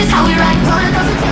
this how we ride, roller coaster.